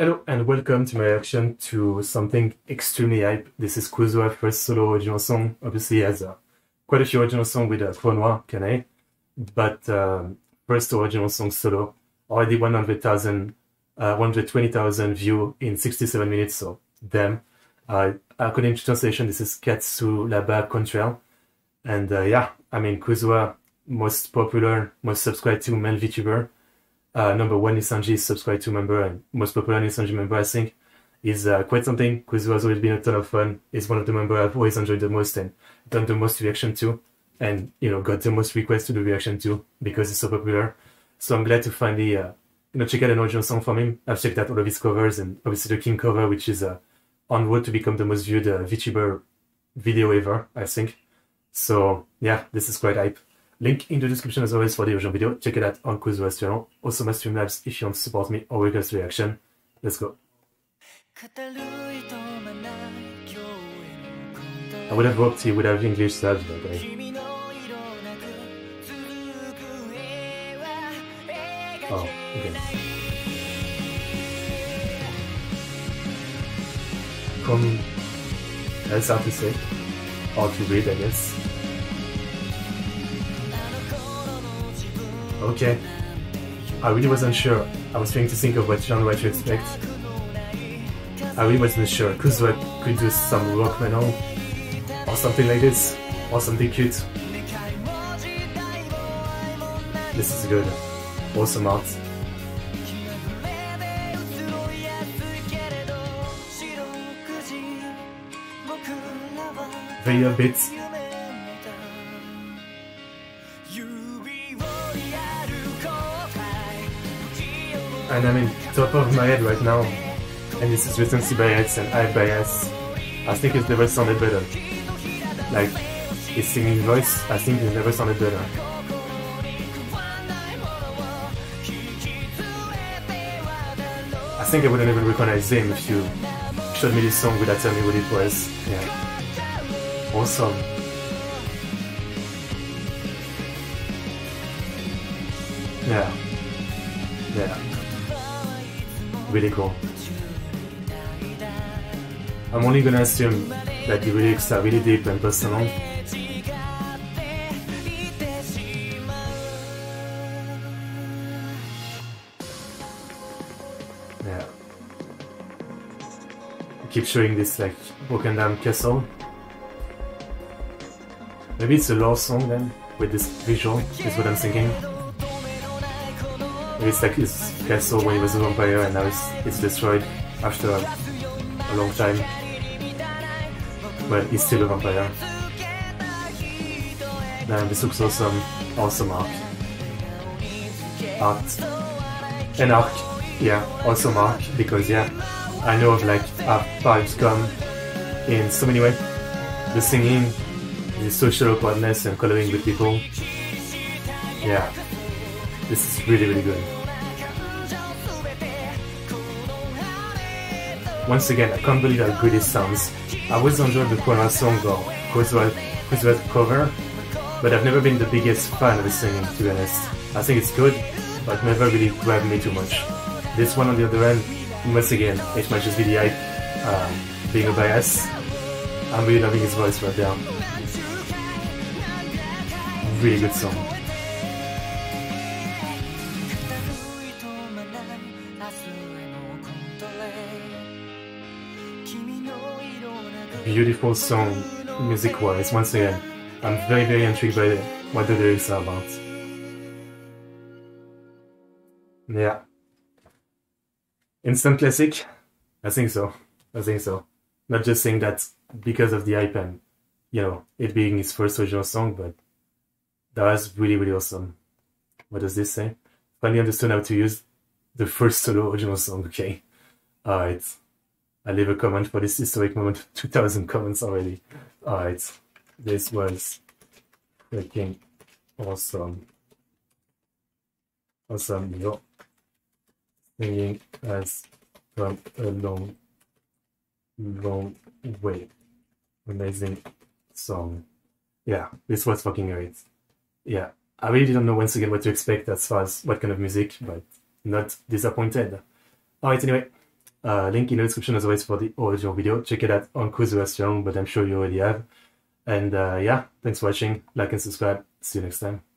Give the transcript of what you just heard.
Hello and welcome to my reaction to something extremely hype. This is Kuzuha's first solo original song. Obviously, has uh, quite a few original songs with uh, ChroNoiR, Kane, but um, first original song solo. Already 100,000, uh, 120,000 view in 67 minutes, so damn. Uh, according to translation, this is Katsu Laba Contrail. And uh, yeah, I mean, Kuzuha, most popular, most subscribed to male VTuber uh, number one Nijisanji subscribe to member and most popular Nijisanji member, I think, is uh, quite something. Kuzu has always been a ton of fun. Is one of the members I've always enjoyed the most and done the most reaction to, and you know got the most requests to do reaction to because it's so popular. So I'm glad to finally uh, you know check out an original song from him. I've checked out all of his covers and obviously the King cover, which is uh, on road to become the most viewed uh, VTuber video ever, I think. So yeah, this is quite hype. Link in the description as always for the original video. Check it out on Kuzuha's channel. Also my Streamlabs if you want to support me or request reaction. Let's go. I would have hoped he would have English subs, but I... Oh, okay. Come... That's hard to say. Or to read, I guess. Okay. I really wasn't sure. I was trying to think of what genre to expect. I really wasn't sure. Kuzuha could do some rock metal or something like this or something cute. This is good. Awesome art. Very a and I'm in top of my head right now. And this is recency bias and eye bias. I think it's never sounded better. Like, his singing voice, I think it never sounded better. I think I wouldn't even recognize him if you showed me this song without telling me what it was. Yeah. Awesome. Yeah. Yeah really cool. I'm only gonna assume that the lyrics are really deep and personal. Yeah. keep showing this like broken down castle. Maybe it's a lore song then, with this visual, is what I'm thinking. It's like his castle when he was a vampire and now it's, it's destroyed after a, a long time. But he's still a vampire. And this looks awesome. Awesome art. Art. And arc. Yeah, awesome arc. Because yeah, I know of like art vibes come in so many ways. The singing, the social awkwardness and coloring with people. Yeah, this is really, really good. Once again, I can't believe how good it sounds. I always enjoyed the Koala song or Kuzuha's cover, but I've never been the biggest fan of the singing, to be honest. I think it's good, but never really grabbed me too much. This one on the other end, once again, it might just be the hype, being a bias. I'm really loving his voice right there. Really good song. Beautiful song music wise. Once again, I'm very, very intrigued by what the lyrics are about. Yeah. Instant classic? I think so. I think so. Not just saying that because of the hype and, you know, it being his first original song, but that was really, really awesome. What does this say? Finally understood how to use the first solo original song, okay. Alright. I leave a comment for this historic moment. 2000 comments already. Alright. This was freaking awesome. Awesome. Yo. Singing has come a long, long way. Amazing song. Yeah, this was fucking great. Yeah, I really don't know once again what to expect as far as what kind of music, but not disappointed. Alright, anyway, Uh, link in the description as always for the original video. Check it out on Kuzuha's channel, but I'm sure you already have. And uh, yeah, thanks for watching. Like and subscribe. See you next time.